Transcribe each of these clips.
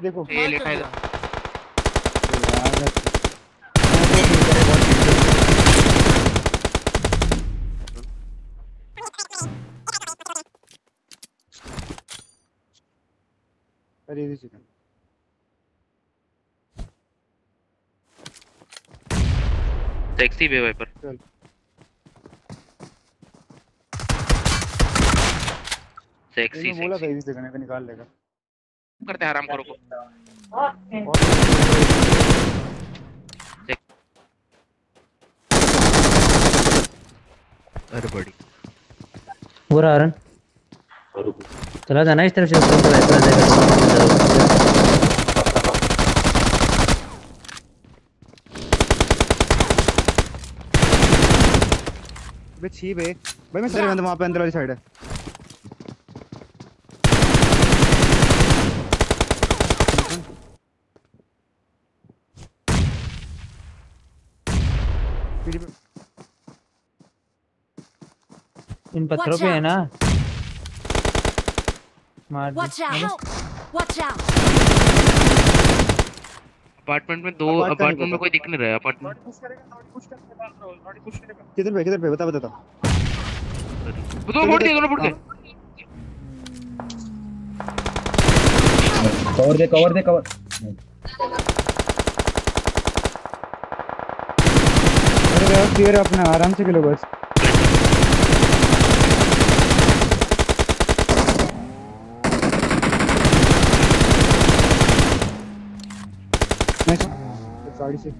देखो। ये है अरे ये चिकन। सेक्सी बे वाइपर चल। बोला था निकाल लेगा। करते हैं आराम करो। को अरे बड़ी। वो रहा रन। चला जाना इस तरफ़ से ऊपर तो ऐसा आ जाएगा। बे छी बे भाई मैं तेरे बंद वहाँ पे अंदर वाली साइड है। पे। इन पत्थरों पे है ना? मार दी। अपार्टमेंट में दो अपार्टमेंट में कोई दिख नहीं रहा है। अपार्टमेंट किधर पे किधर पे? बता बता दोनों फोड़ दिए दोनों फोड़ दिए। कवर दे कवर दे कवर अरे क्लियर अपना आराम से खेलो बस। गाड़ी से।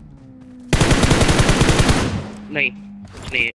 नहीं कुछ नहीं है।